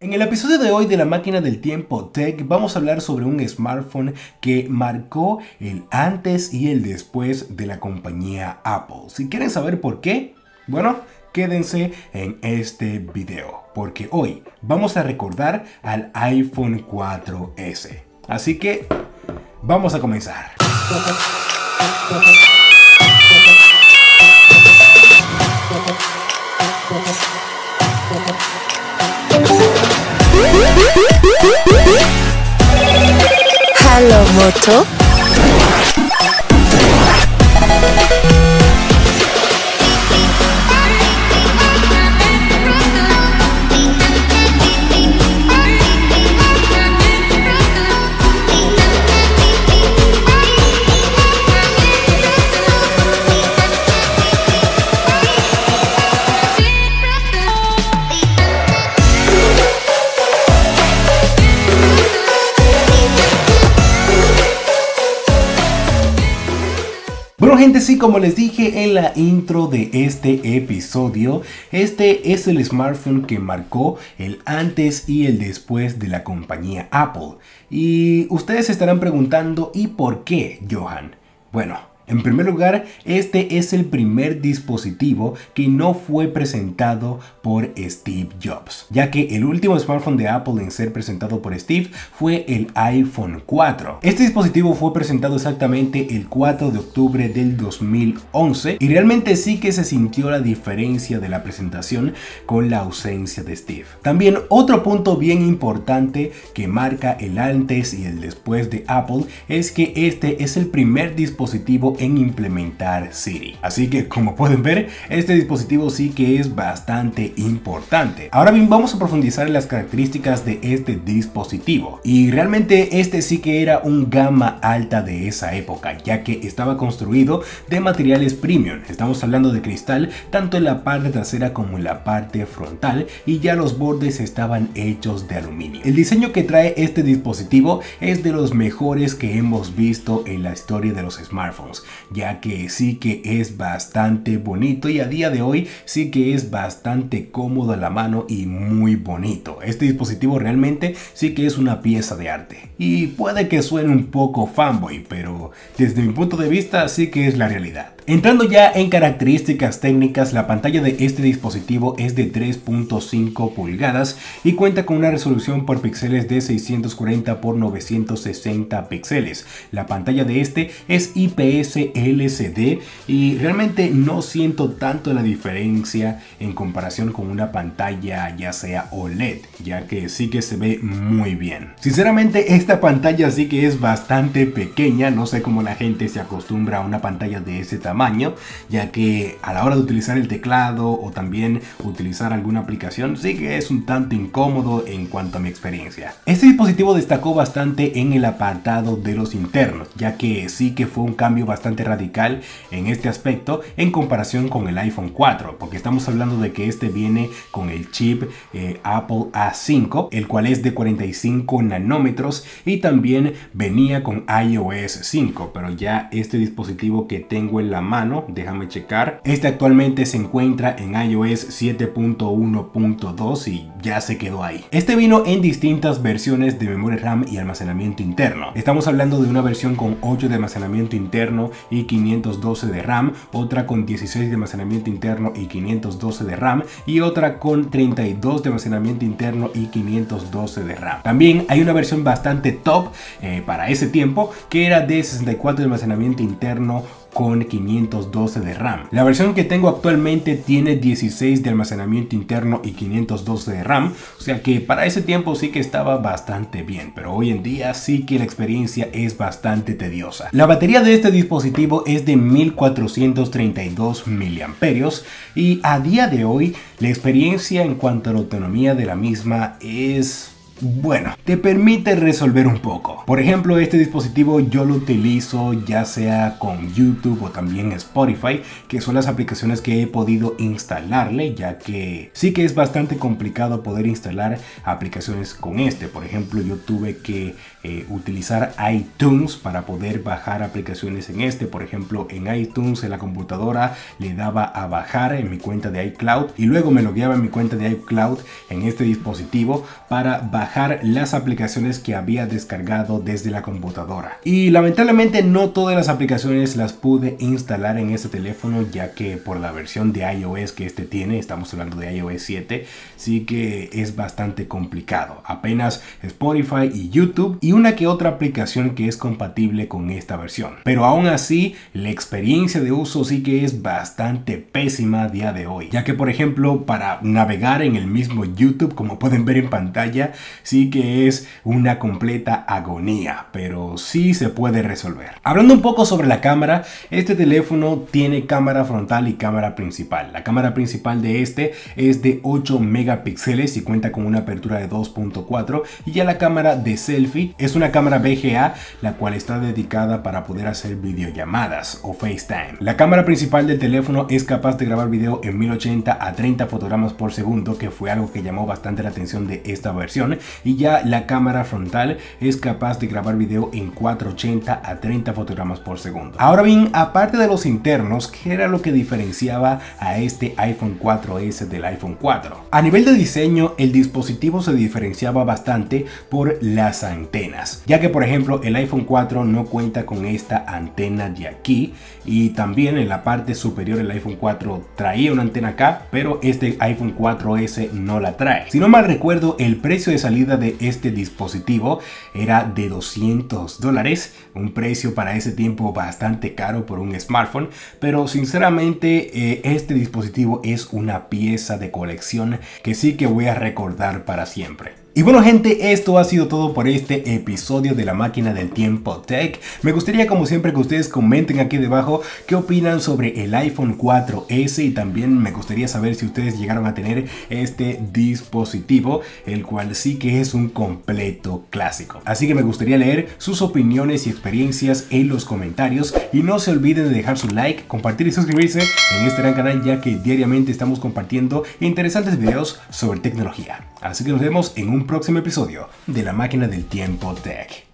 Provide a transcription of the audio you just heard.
En el episodio de hoy de la máquina del tiempo Tech vamos a hablar sobre un smartphone que marcó el antes y el después de la compañía Apple. Si quieren saber por qué, bueno, quédense en este video, porque hoy vamos a recordar al iPhone 4S. Así que vamos a comenzar. Moto. Bueno gente, sí, como les dije en la intro de este episodio, este es el smartphone que marcó el antes y el después de la compañía Apple. Y ustedes se estarán preguntando, ¿y por qué, Johan? Bueno, en primer lugar, este es el primer dispositivo que no fue presentado por Steve Jobs, ya que el último smartphone de Apple en ser presentado por Steve fue el iPhone 4. Este dispositivo fue presentado exactamente el 4 de octubre del 2011 y realmente sí que se sintió la diferencia de la presentación con la ausencia de Steve. También otro punto bien importante que marca el antes y el después de Apple es que este es el primer dispositivo en implementar Siri. Así que como pueden ver, este dispositivo sí que es bastante importante. Ahora bien, vamos a profundizar en las características de este dispositivo. Y realmente este sí que era un gama alta de esa época, ya que estaba construido de materiales premium. Estamos hablando de cristal tanto en la parte trasera como en la parte frontal y ya los bordes estaban hechos de aluminio. El diseño que trae este dispositivo es de los mejores que hemos visto en la historia de los smartphones ya que sí que es bastante bonito y a día de hoy sí que es bastante cómodo a la mano y muy bonito. Este dispositivo realmente sí que es una pieza de arte. Y puede que suene un poco fanboy, pero desde mi punto de vista sí que es la realidad. Entrando ya en características técnicas, la pantalla de este dispositivo es de 3.5 pulgadas y cuenta con una resolución por píxeles de 640 x 960 píxeles. La pantalla de este es IPS LCD y realmente no siento tanto la diferencia en comparación con una pantalla ya sea OLED, ya que sí que se ve muy bien. Sinceramente esta pantalla sí que es bastante pequeña, no sé cómo la gente se acostumbra a una pantalla de ese tamaño, ya que a la hora de utilizar el teclado o también utilizar alguna aplicación sí que es un tanto incómodo en cuanto a mi experiencia. Este dispositivo destacó bastante en el apartado de los internos, ya que sí que fue un cambio bastante radical en este aspecto en comparación con el iPhone 4, porque estamos hablando de que este viene con el chip eh, Apple A5, el cual es de 45 nanómetros y también venía con iOS 5, pero ya este dispositivo que tengo en la mano, déjame checar, este actualmente se encuentra en iOS 7.1.2 y ya se quedó ahí. Este vino en distintas versiones de memoria RAM y almacenamiento interno. Estamos hablando de una versión con 8 de almacenamiento interno y 512 de RAM, otra con 16 de almacenamiento interno y 512 de RAM y otra con 32 de almacenamiento interno y 512 de RAM. También hay una versión bastante top eh, para ese tiempo que era de 64 de almacenamiento interno con 512 de RAM. La versión que tengo actualmente tiene 16 de almacenamiento interno y 512 de RAM, o sea que para ese tiempo sí que estaba bastante bien, pero hoy en día sí que la experiencia es bastante tediosa. La batería de este dispositivo es de 1432 miliamperios y a día de hoy la experiencia en cuanto a la autonomía de la misma es Bueno, te permite resolver un poco. Por ejemplo, este dispositivo yo lo utilizo ya sea con YouTube o también Spotify, que son las aplicaciones que he podido instalarle, ya que sí que es bastante complicado poder instalar aplicaciones con este. Por ejemplo, yo tuve que eh, utilizar iTunes para poder bajar aplicaciones en este. Por ejemplo, en iTunes en la computadora le daba a bajar en mi cuenta de iCloud y luego me logueaba en mi cuenta de iCloud en este dispositivo para bajar las aplicaciones que había descargado desde la computadora. Y lamentablemente no todas las aplicaciones las pude instalar en este teléfono ya que por la versión de iOS que este tiene, estamos hablando de iOS 7, sí que es bastante complicado. Apenas Spotify y YouTube y una que otra aplicación que es compatible con esta versión. Pero aún así, la experiencia de uso sí que es bastante pésima a día de hoy. Ya que por ejemplo, para navegar en el mismo YouTube, como pueden ver en pantalla, sí que es una completa agonía, pero sí se puede resolver. Hablando un poco sobre la cámara, este teléfono tiene cámara frontal y cámara principal. La cámara principal de este es de 8 megapíxeles y cuenta con una apertura de 2.4 y ya la cámara de selfie es una cámara VGA la cual está dedicada para poder hacer videollamadas o FaceTime. La cámara principal del teléfono es capaz de grabar video en 1080 a 30 fotogramas por segundo que fue algo que llamó bastante la atención de esta versión y ya la cámara frontal es capaz de grabar video en 480 a 30 fotogramas por segundo. Ahora bien, aparte de los internos, ¿qué era lo que diferenciaba a este iPhone 4S del iPhone 4? A nivel de diseño, el dispositivo se diferenciaba bastante por las antenas, ya que por ejemplo el iPhone 4 no cuenta con esta antena de aquí y también en la parte superior el iPhone 4 traía una antena acá, pero este iPhone 4S no la trae. Si no mal recuerdo, el precio de salida de este dispositivo era de 200 dólares, un precio para ese tiempo bastante caro por un smartphone, pero sinceramente eh, este dispositivo es una pieza de colección que sí que voy a recordar para siempre. Y bueno gente, esto ha sido todo por este episodio de la máquina del tiempo tech. Me gustaría como siempre que ustedes comenten aquí debajo qué opinan sobre el iPhone 4S y también me gustaría saber si ustedes llegaron a tener este dispositivo, el cual sí que es un completo clásico. Así que me gustaría leer sus opiniones y experiencias en los comentarios y no se olviden de dejar su like, compartir y suscribirse en este gran canal ya que diariamente estamos compartiendo interesantes videos sobre tecnología. Así que nos vemos en un próximo episodio de La Máquina del Tiempo Tech.